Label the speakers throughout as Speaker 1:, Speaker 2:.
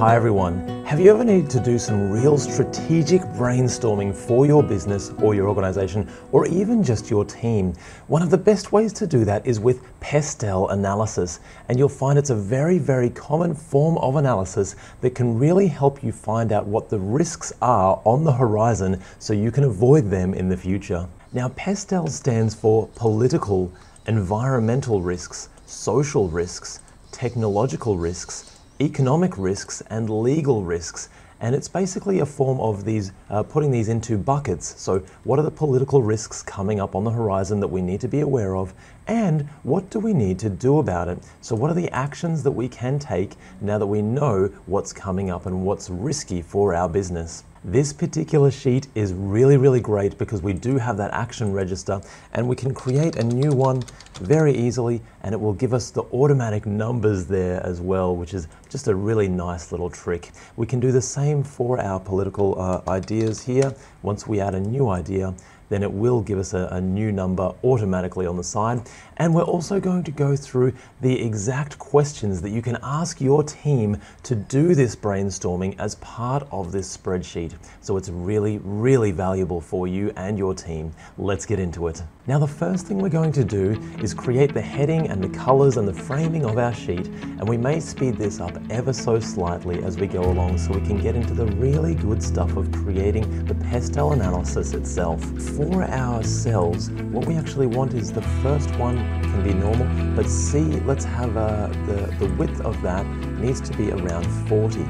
Speaker 1: Hi everyone. Have you ever needed to do some real strategic brainstorming for your business or your organization or even just your team? One of the best ways to do that is with Pestel analysis. And you'll find it's a very, very common form of analysis that can really help you find out what the risks are on the horizon so you can avoid them in the future. Now, Pestel stands for political, environmental risks, social risks, technological risks, economic risks and legal risks. And it's basically a form of these, uh, putting these into buckets. So, what are the political risks coming up on the horizon that we need to be aware of? And what do we need to do about it? So, what are the actions that we can take now that we know what's coming up and what's risky for our business? This particular sheet is really, really great because we do have that action register and we can create a new one very easily and it will give us the automatic numbers there as well, which is just a really nice little trick. We can do the same for our political uh, ideas here. Once we add a new idea, then it will give us a, a, new number automatically on the side. And we're also going to go through the exact questions that you can ask your team to do this brainstorming as part of this spreadsheet. So it's really, really valuable for you and your team. Let's get into it. Now, the first thing we're going to do is create the heading and the colors and the framing of our sheet. And we may speed this up ever so slightly as we go along so we can get into the really good stuff of creating the Pestel analysis itself for our cells, what we actually want is the first one can be normal, but C, let's have uh, the, the width of that needs to be around 40.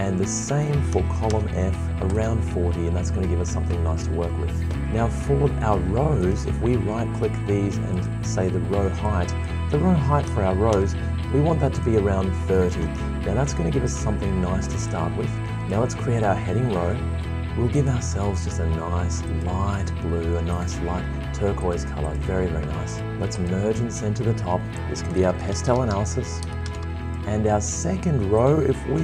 Speaker 1: And the same for column F, around 40, and that's going to give us something nice to work with. Now for our rows, if we right click these and say the row height, the row height for our rows, we want that to be around 30. Now that's going to give us something nice to start with. Now let's create our heading row we'll give ourselves just a nice light blue, a nice light turquoise color. Very, very nice. Let's merge and send to the top. This can be our Pestel analysis. And our second row, if we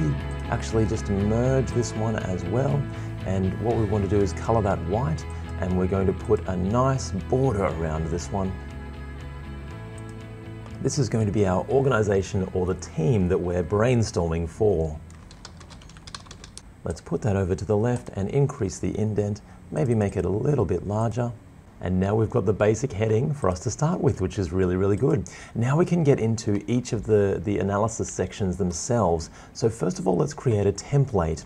Speaker 1: actually just merge this one as well, and what we want to do is color that white, and we're going to put a nice border around this one. This is going to be our organization or the team that we're brainstorming for. Let's put that over to the left and increase the indent, maybe make it a little bit larger. And now we've got the basic heading for us to start with, which is really, really good. Now we can get into each of the, the analysis sections themselves. So first of all, let's create a template.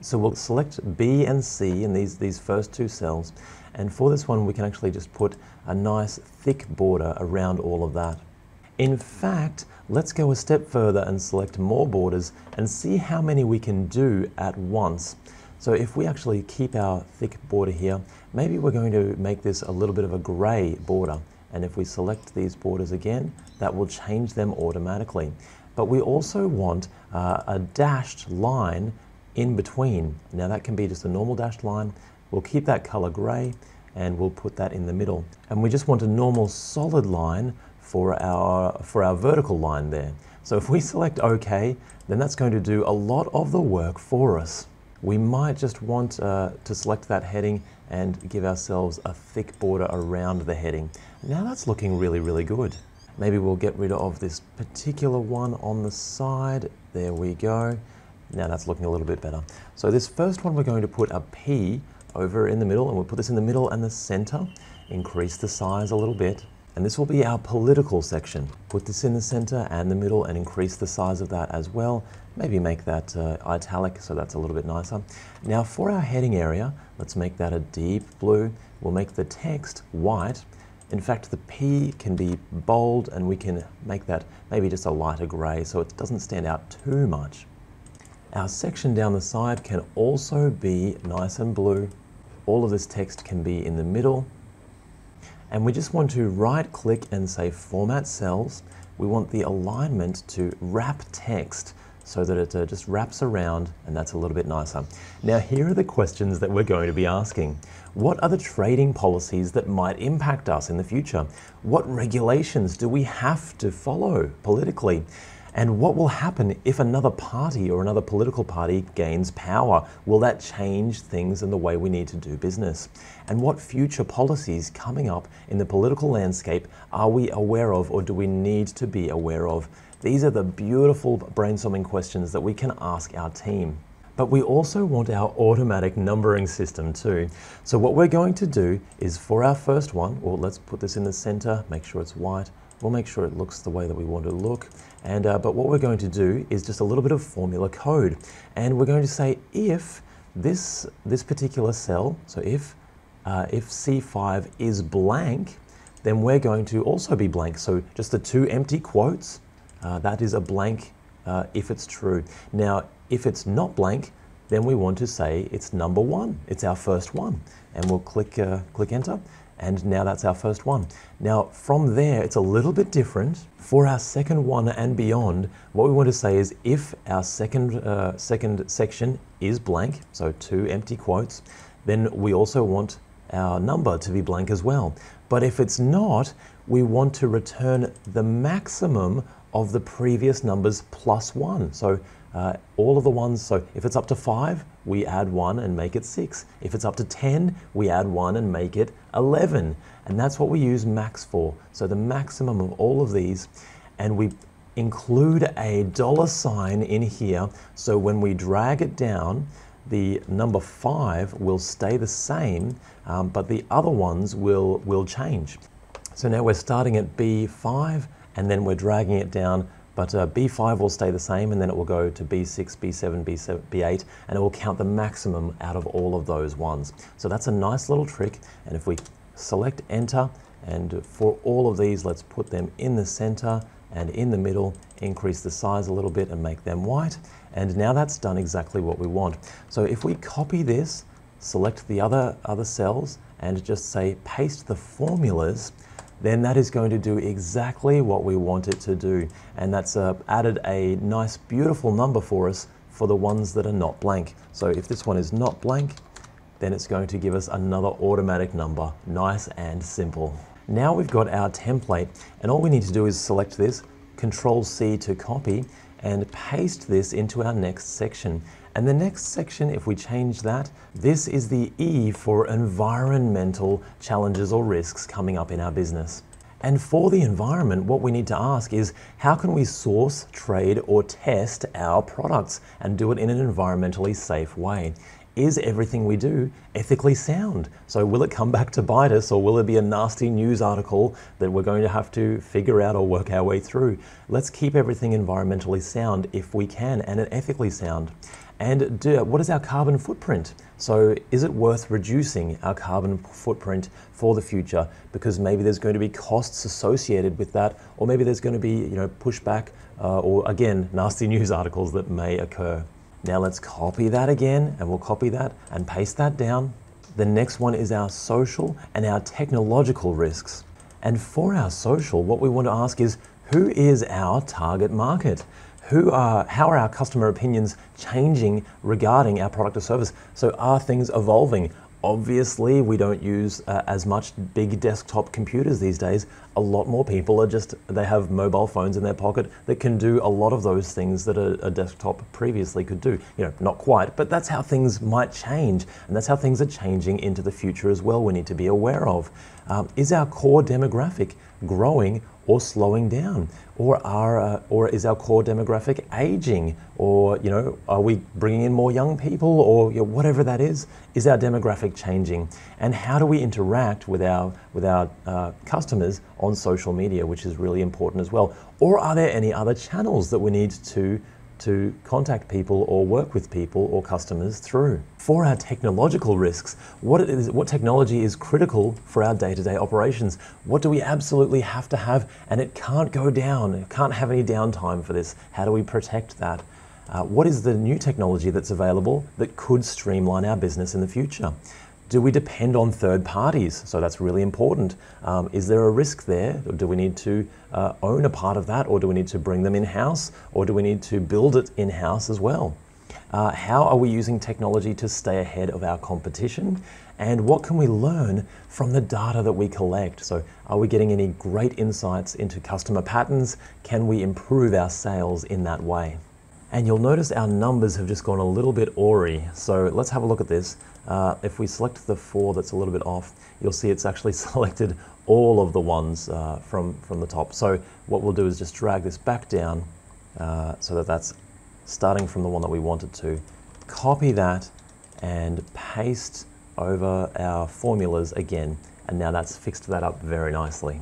Speaker 1: So we'll select B and C in these, these first two cells. And for this one, we can actually just put a nice thick border around all of that. In fact, let's go a step further and select more borders and see how many we can do at once. So if we actually keep our thick border here, maybe we're going to make this a little bit of a gray border. And if we select these borders again, that will change them automatically. But we also want uh, a dashed line in between. Now that can be just a normal dashed line. We'll keep that color gray and we'll put that in the middle. And we just want a normal solid line for our, for our vertical line there. So if we select OK, then that's going to do a lot of the work for us. We might just want uh, to select that heading and give ourselves a thick border around the heading. Now that's looking really, really good. Maybe we'll get rid of this particular one on the side. There we go. Now that's looking a little bit better. So this first one, we're going to put a P over in the middle, and we'll put this in the middle and the center. Increase the size a little bit. And this will be our political section. Put this in the center and the middle and increase the size of that as well. Maybe make that uh, italic so that's a little bit nicer. Now for our heading area, let's make that a deep blue. We'll make the text white. In fact, the P can be bold and we can make that maybe just a lighter gray so it doesn't stand out too much. Our section down the side can also be nice and blue. All of this text can be in the middle and we just want to right click and say format cells. We want the alignment to wrap text so that it uh, just wraps around and that's a little bit nicer. Now here are the questions that we're going to be asking. What are the trading policies that might impact us in the future? What regulations do we have to follow politically? And what will happen if another party or another political party gains power? Will that change things in the way we need to do business? And what future policies coming up in the political landscape are we aware of or do we need to be aware of? These are the beautiful brainstorming questions that we can ask our team. But we also want our automatic numbering system too. So what we're going to do is for our first one, well, let's put this in the center, make sure it's white. We'll make sure it looks the way that we want it to look. And, uh, but what we're going to do is just a little bit of formula code. And we're going to say if this, this particular cell, so if, uh, if C5 is blank, then we're going to also be blank. So just the two empty quotes, uh, that is a blank uh, if it's true. Now, if it's not blank, then we want to say it's number one. It's our first one. And we'll click, uh, click enter. And now that's our first one. Now, from there, it's a little bit different. For our second one and beyond, what we want to say is if our second, uh, second section is blank, so two empty quotes, then we also want our number to be blank as well. But if it's not, we want to return the maximum of the previous numbers plus one. So uh, all of the ones, so if it's up to five, we add one and make it six. If it's up to 10, we add one and make it 11. And that's what we use max for. So the maximum of all of these, and we include a dollar sign in here. So when we drag it down, the number five will stay the same, um, but the other ones will, will change. So now we're starting at B5 and then we're dragging it down but uh, B5 will stay the same and then it will go to B6, B7, B7, B8 and it will count the maximum out of all of those ones. So that's a nice little trick and if we select enter and for all of these let's put them in the center and in the middle increase the size a little bit and make them white and now that's done exactly what we want. So if we copy this, select the other, other cells and just say paste the formulas then that is going to do exactly what we want it to do. And that's uh, added a nice, beautiful number for us for the ones that are not blank. So if this one is not blank, then it's going to give us another automatic number. Nice and simple. Now we've got our template, and all we need to do is select this, Control C to copy, and paste this into our next section. And the next section, if we change that, this is the E for environmental challenges or risks coming up in our business. And for the environment, what we need to ask is how can we source, trade, or test our products and do it in an environmentally safe way? Is everything we do ethically sound? So will it come back to bite us or will it be a nasty news article that we're going to have to figure out or work our way through? Let's keep everything environmentally sound if we can and ethically sound. And do, what is our carbon footprint? So is it worth reducing our carbon footprint for the future because maybe there's going to be costs associated with that or maybe there's going to be you know pushback uh, or again nasty news articles that may occur. Now let's copy that again and we'll copy that and paste that down. The next one is our social and our technological risks. And for our social, what we want to ask is who is our target market? Who are, how are our customer opinions changing regarding our product or service? So are things evolving? Obviously, we don't use uh, as much big desktop computers these days. A lot more people are just, they have mobile phones in their pocket that can do a lot of those things that a, a, desktop previously could do. You know, not quite, but that's how things might change. And that's how things are changing into the future as well, we need to be aware of. Um, is our core demographic growing or slowing down? Or, are, uh, or is our core demographic aging? Or, you know, are we bringing in more young people? Or you know, whatever that is, is our demographic changing? And how do we interact with our, with our uh, customers on social media, which is really important as well? Or are there any other channels that we need to to contact people or work with people or customers through. For our technological risks, what, technology is critical for our day-to-day operations? What do we absolutely have to have and it can't go down, it can't have any downtime for this? How do we protect that? Uh, what is the new technology that's available that could streamline our business in the future? Do we depend on third parties? So that's really important. Um, is there a risk there? Do we need to uh, own a part of that, or do we need to bring them in house, or do we need to build it in house as well? Uh, how are we using technology to stay ahead of our competition? And what can we learn from the data that we collect? So, are we getting any great insights into customer patterns? Can we improve our sales in that way? And you'll notice our numbers have just gone a little bit awry. So let's have a look at this. Uh, if we select the four that's a little bit off, you'll see it's actually selected all of the ones uh, from, from the top. So what we'll do is just drag this back down uh, so that that's starting from the one that we wanted to. Copy that and paste over our formulas again. And now that's fixed that up very nicely.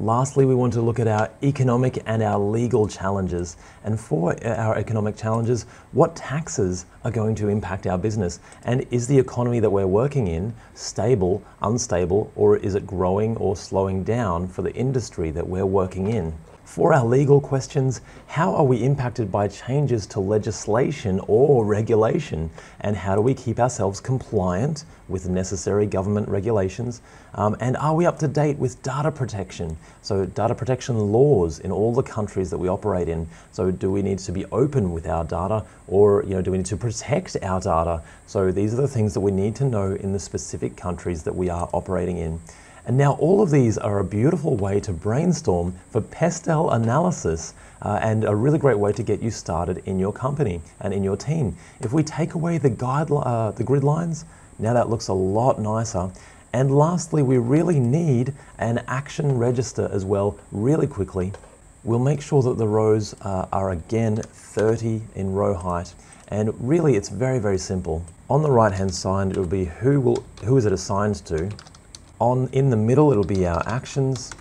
Speaker 1: Lastly, we want to look at our economic and our legal challenges. And for our economic challenges, what taxes are going to impact our business? And is the economy that we're working in stable, unstable, or is it growing or slowing down for the industry that we're working in? For our legal questions, how are we impacted by changes to legislation or regulation? And how do we keep ourselves compliant with necessary government regulations? Um, and are we up to date with data protection? So, data protection laws in all the countries that we operate in. So, do we need to be open with our data or you know, do we need to protect our data? So, these are the things that we need to know in the specific countries that we are operating in. And now all of these are a beautiful way to brainstorm for Pestel analysis uh, and a really great way to get you started in your company and in your team. If we take away the, guide, uh, the grid lines, now that looks a lot nicer. And lastly, we really need an action register as well, really quickly. We'll make sure that the rows uh, are again 30 in row height. And really, it's very, very simple. On the right hand side, it will be who, will, who is it assigned to, on in the middle, it'll be our actions,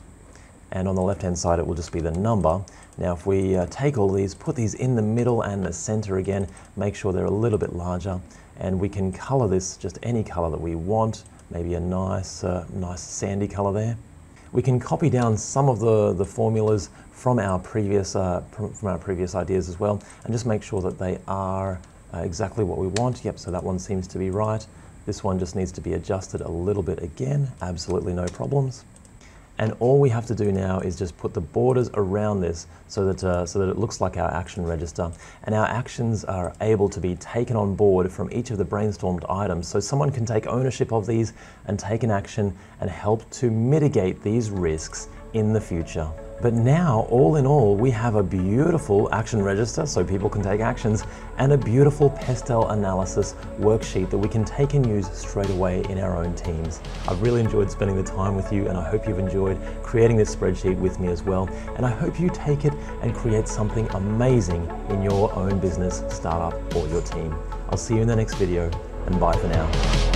Speaker 1: and on the left-hand side, it will just be the number. Now, if we uh, take all these, put these in the middle and the center again, make sure they're a little bit larger, and we can color this just any color that we want, maybe a nice, uh, nice sandy color there. We can copy down some of the, the formulas from our previous uh, from our previous ideas as well, and just make sure that they are uh, exactly what we want. Yep, so that one seems to be right. This one just needs to be adjusted a little bit again, absolutely no problems. And all we have to do now is just put the borders around this so that, uh, so that it looks like our action register. And our actions are able to be taken on board from each of the brainstormed items. So someone can take ownership of these and take an action and help to mitigate these risks in the future. But now, all in all, we have a beautiful action register so people can take actions and a beautiful Pestel analysis worksheet that we can take and use straight away in our own teams. I've really enjoyed spending the time with you and I hope you've enjoyed creating this spreadsheet with me as well. And I hope you take it and create something amazing in your own business, startup, or your team. I'll see you in the next video and bye for now.